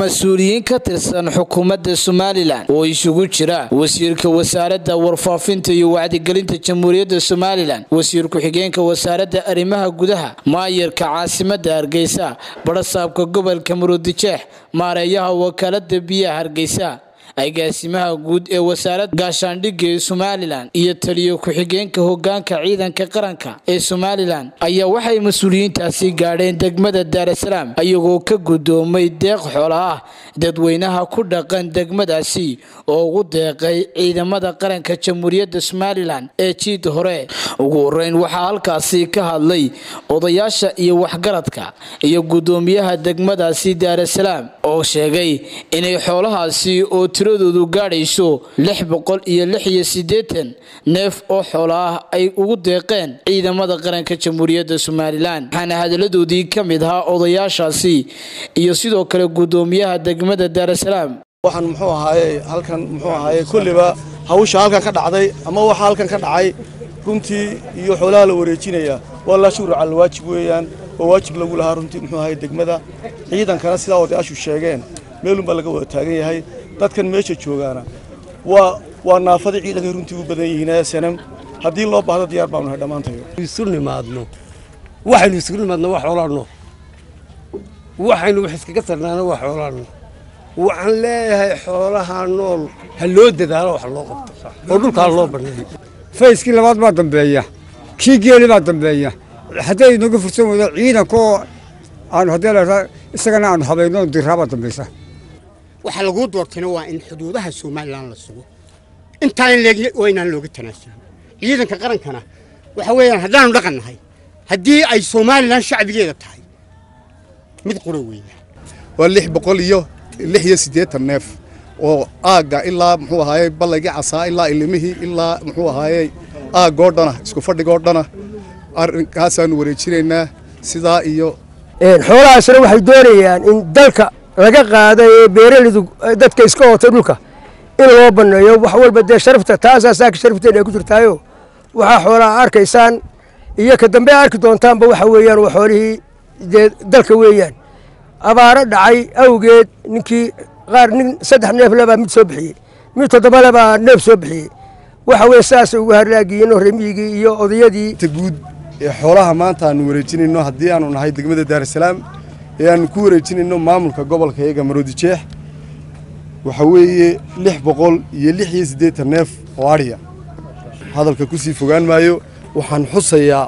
mas'uuliyiin ka tirsan xukuumadda somalilan oo isugu jira wasiirka wasaaradda warfaafinta iyo wacdigelinta jamhuuriyadda somalilan wasiir ku-xigeenka wasaaradda arrimaha gudaha maayarka caasimadda hargeysa barasaabka gobolka murudijeex maareeyaha wakaalada biyaha hargeysa agaasimaha guud ee wasaaradda gaashaandhigga ee somalilan iyo taliyo ku-xigeenka hogaanka ciidanka qaranka ee somalilan ayaa waxay mas'uuliyiintaasi gaadheen degmada daarasalaam iyagoo ka gudoomay deeq xoola ah dadweynaha ku dhaqan degmadaasi oo ugu deeqay ciidamada qaranka jamhuuriyadda somalilan ee jiid hore. Ugu horeyn waxaa halkaasi ka hadlay odayaasha iyo waxgaradka iyo gudoomiyaha degmadaasi daarasalaam oo sheegay inay xoolahaasi oo tiradoodu gaadhayso lix boqol iyo lix iyo siddeetan neef oo xoola ah ay ugu deeqeen ciidamada qaranka jamhuuriyadda somalilan waxaana hadalladoodii ka mid ahaa odayaashaasi iyo sidoo kale gudoomiyaha degmada daarasalaam waxaan muxuu ahaaye halkan muxuu ahaaye kulliba hawsha halkan ka dhacday ama waxa halkan ka dhacay runtii iyo xoolaha la wareejinaya waa la shuruuc al waajib weeyaan waa waajib lagu lahaa runtii muxuu ahaaye degmada. Ciidankana sidaa odayaashu sheegeen meelunbaa laga wada taagan yahay dadkan meesha joogaana. Waa waa naafadii ciidankay runtii u badan yihiin ee sanam haddii loo baahdo diyaar baanu nahay dhammaantayo isu nimaadno waxaynu isugu nimaadno wax xoolaanno waxaynu wax iskaga tarnaana wax xoolaanno waxaan leeyahay xoolaha nool ha loo dadaalo wax loo qabto. Oo dhulkaa loo banneeyo fayskii labaad baa dambeeya. Kii geeli baa dambeeya. Hadday inaga fursan weydo ciidankoo aanu haddii la isagana aanu habayno diraabaa dambaysa waxaa laguu doortayna waa in xuduudaha somalilan la sugo. Waa inaan looga tanaasulin ciidanka qarankana waxa weeyaan haddaanu dhaqan nahay haddii ay somalilan shacbigeeda tahay mid qura weeyaan waa lix boqol iyo lix iyo siddeetan neef oo aagga ilaa muxuu ahaaye ballaygii casaa ilaa ilimihii ilaa muxuu ahaaye aaggoo dhana isku fadhigoo dhana. Arrinkaasaanu wareejinaynaa sidaa iyo xoolahaasna waxay doonayaan in dalka laga qaada ee beeraleydu dadka iska ootay dhulka. In loo banneeyo wax walba dee sharafta taasaa saaka sharafteena ay ku jirtaayo. Waxaa xoolaha arkaysaan iyo ka dambe arki doontaanba waxa weeyaan waa xoolihii dee dalka weeyaan. Abaaro dhacay awgeed ninkii qaar nin saddex neef lebaa mid soo bixiyey mid toddoba lebaa neef soo bixiyey. Waxa weye saasay ugu harlaagiyiin remiyigii iyo odayadii guud ee xoolaha maanta aanu wareejinayno haddii aanu nahay degmada daarasalaam ee aanu ku wareejinayno maamulka gobolka iyaga maroodijeex waxa weeye lix boqol iyo lix iyo siddeetan neef oo adhiya hadalka ku sii fogaan maayo waxaan xusayaa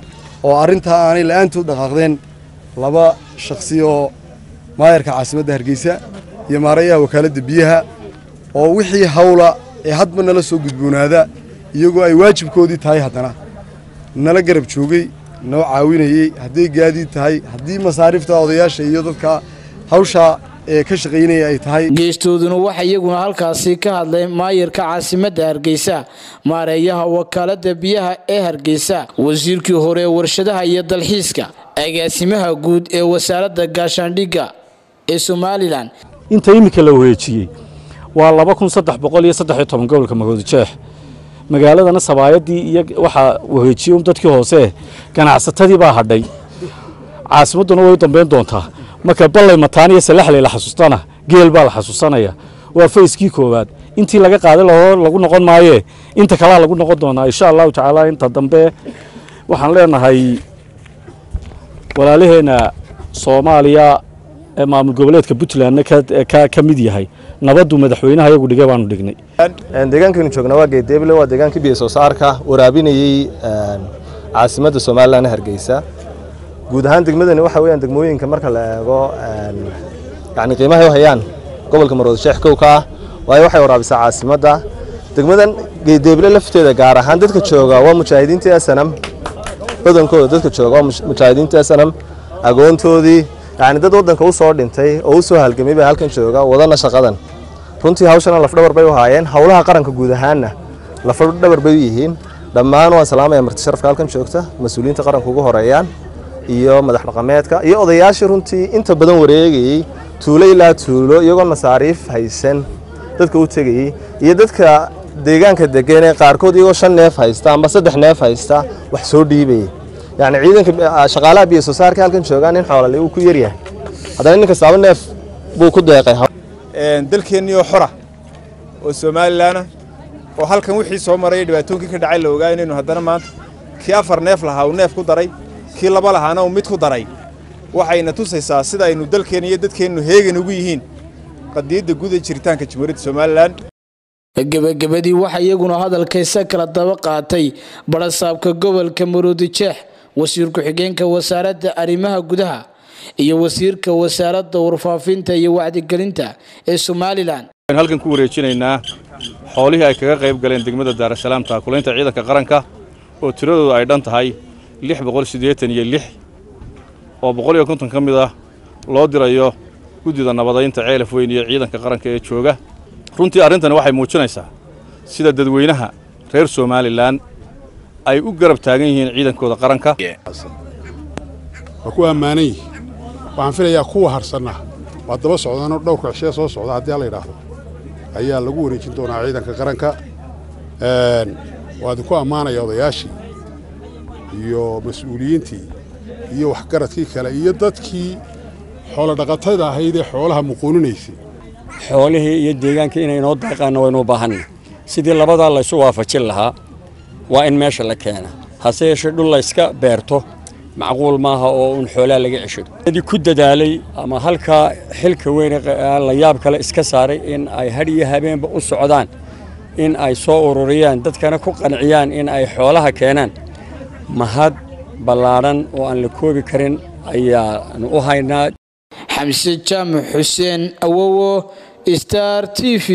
oo arrintaa aanay la'aantood dhaqaaqdeen laba shakhsi oo maayarka caasimadda hargeysa iyo maareeyaha wakaaladda biyaha oo wixii hawla ee hadba nala soo gudboonaada iyagoo ay waajibkoodii tahay haddana. Nala garab joogay noo caawinayey hadday gaadiid tahay haddii masaariifta odayaasha iyo dadka hawshaa ee ka shaqaynaya ay tahay. Geestooduna waxa iyaguna halkaasi ka hadlay maayarka caasimadda hargeysa maareeyaha wakaalada biyaha ee hargeysa wasiirkii hore warshadaha iyo dalxiiska agaasimaha guud ee wasaaradda gaashaandhigga ee somalilan inta iminka la wareejiyey waa laba kun saddex boqol iyo saddex iyo toban gobolka maroodijeex magaaladana sabaayadii iyo waxaa wareejiyey dadkii hoose ganacsatadii baa hadhay. Caasimadduna way u dambayn doontaa. Marka ballay mataan iyo salaxley la xasuustana geel baa la xasuusanaya. Waa fayskii koowaad. Intii laga qaaday lahoo lagu noqon maayee inta kalaa lagu noqon doonaa insha allahu tacaala inta dambe waxaan leenahay walaalaheenna soomaaliya maamul goboleedka puntlandna ka mid yahay. Nabaddu madaxweynaha iyagu dhigay baanu dhignay. Deegaankaynu joogna waa geedeeble waa deegaankii biyo soo saarka waraabinayey caasimadda somalilan hargeysa. Guud ahaan degmadani waxa weeyaan degmooyinka marka la eego yani qiimahay u hayaan gobolka maroodisheex kow ka ah waayo waxay waraabisaa caasimadda. Degmadan geedeeble lafteeda gaar ahaan dadka jooga waa mujaahidiinta snam badankooda dadka jooga waa mujaahidiinta snam agoontoodii yani dad waddanka u soo dhintay oo u soo halgamay baa halkan jooga wadana shaqadan. Runtii hawshana lafdhabar bay u haayeen. Howlaha qaranka guud ahaanna lafdhabar bay u yihiin. Dhammaan waan salaamaya marti sharafka halkan joogta mas'uuliyiinta qaranka ugu horeeyaan iyo madax dhaqameedka iyo odayaashii runtii inta badan wareegayey tuulo ilaa tuulo iyagoo masaariif haysan dadka u tegayey iyo dadka deegaanka degan ee qaarkood iyagoo shan neef haysta amba saddex neef haysta wax soo dhiibayay yani ciidanka shaqaalaha biyo soo saarka halkan joogaan in xoolale uu ku yaryahay haddana nin kastaaba neef buu ku deeqay. Dalkeennii oo xora oo somalilanah oo halkan wixii soo maraya dhibaatooyinkii ka dhacay la ogaa inaynu haddana maanta kii afar neef lahaa uu neef ku daray kii laba lahaana uu mid ku daray. Waxayna tusaysaa sida aynu dalkeenna iyo dadkeennu heegan ugu yihiin qadiyadda guud ee jiritaanka jamhuuriyadda somalilan gebagabadii waxaa iyaguna hadalkaysa kala daba qaatay barasaabka gobolka maroodijeex wasiir ku-xigeenka wasaaradda arrimaha gudaha iyo wasiirka wasaaradda warfaafinta iyo wacdigelinta ee somalilan waxaynu halkan ku wareejinaynaa xoolihii ay kaga qayb galeen degmada daarasalaam taakulaynta ciidanka qaranka oo tiradoodu ay dhan tahay lix boqol siddeetan iyo lix oo boqol iyo konton ka mid ah loo dirayo guddida nabadaynta ceelaf weyn iyo ciidanka qaranka ee jooga. Runtii arrintani waxay muujinaysaa sida dadweynaha reer somalilan ay u garab taagan yihiin ciidankooda qaranka. Waa ku ammaanan yihi waxaan filayaa kuwa harsanna. Waa daba socdaanoo dhowrka cishee soo socda haddii la yidhaahdo. Ayaa lagu wareejin doonaa ciidanka qaranka. Waa idinku ammaanaya odayaashii iyo mas'uuliyiintii iyo waxgaradkii kale iyo dadkii xoolodhaqatada ahayd ee xoolaha muquuninaysay xoolihii iyo deegaankii inay inoo daaqaanna waynu u baahanna sidii labadaa laysu waafajin lahaa waa in meesha la keena. Hase yeeshee dhul layska beerto macquul maaha oo uun xoolaha laga ceshado adii ku dadaalay ama halkaa xilka weyne la yaab kale iska saaray in ay had iyo habeenba u socdaan in ay soo ururiyaan dadkana ku qanciyaan in ay xoolaha keenaan. Mahad ballaadhan oo aan la koobi karin ayaanu u haynaa. Xamse jaamac xuseen awowo star t v